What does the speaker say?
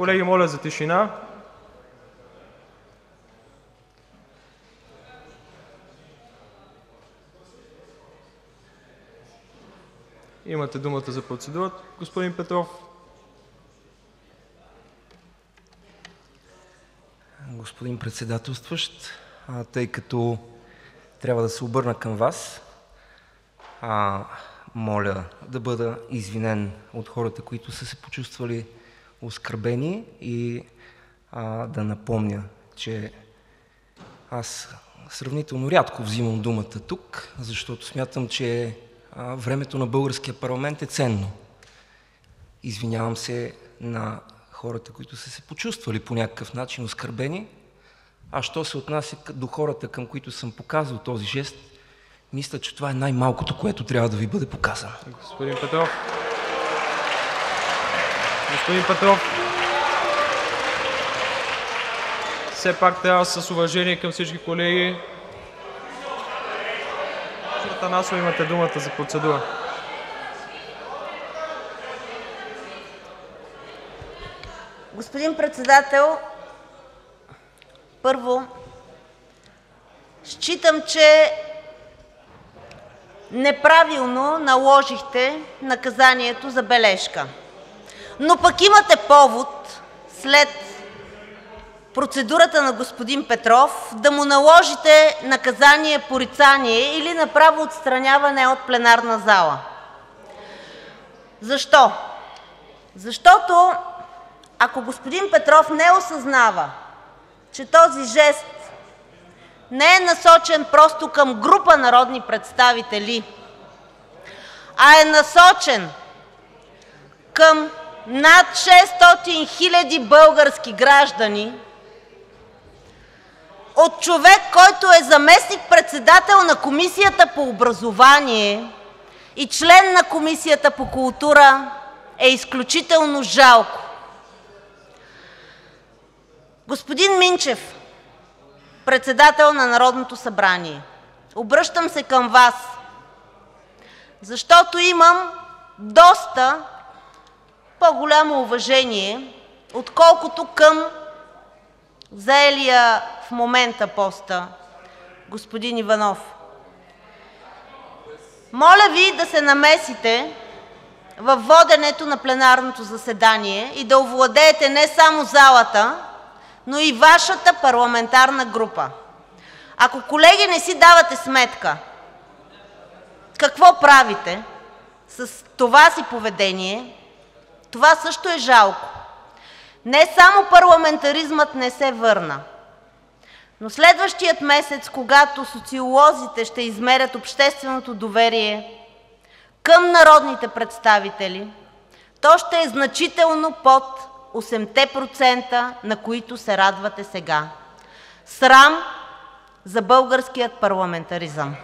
Колеги, моля за тишина! Имате думата за процедура, господин Петров. Господин Председателстващ, тъй като трябва да се обърна към Вас, моля да бъда извинен от хората, които са се почувствали оскърбени, и да напомня, че аз сравнително рядко взимам думата тук, защото смятам, че времето на българския парламент е ценно. Извинявам се на хората, които са се почувствали по някакъв начин оскърбени. А що се отнася до хората, към които съм показал този жест, мисля, че това е най-малкото, което трябва да Ви бъде показано. Господин Петров! Господин Петров! Все пак трябва с уважение към всички колеги. Атанасова, имате думата за процедура. Господин Председател, първо, считам, че неправилно наложихте наказанието „забележка“, но пък имате повод след процедурата на господин Петров да му наложите наказание „порицание“ или направо отстраняване от пленарната зала. Защо? Защото, ако господин Петров не осъзнава, че този жест не е насочен просто към група народни представители, а е насочен към над 600 хиляди български граждани от човек, който е заместник-председател на Комисията по образование и член на Комисията по култура, е изключително жалко. Господин Минчев, председател на Народното събрание, обръщам се към Вас, защото имам доста по-голямо уважение, отколкото към заелия в момента поста господин Иванов. Моля Ви да се намесите във воденето на пленарното заседание и да овладеете не само залата, но и Вашата парламентарна група. Ако, колеги, не си давате сметка какво правите с това си поведение, това също е жалко. Не само парламентаризмът не се върна, но следващия месец, когато социолозите ще измерят общественото доверие към народните представители, то ще е значително под 8%, на които се радвате сега. Срам за българския парламентаризъм!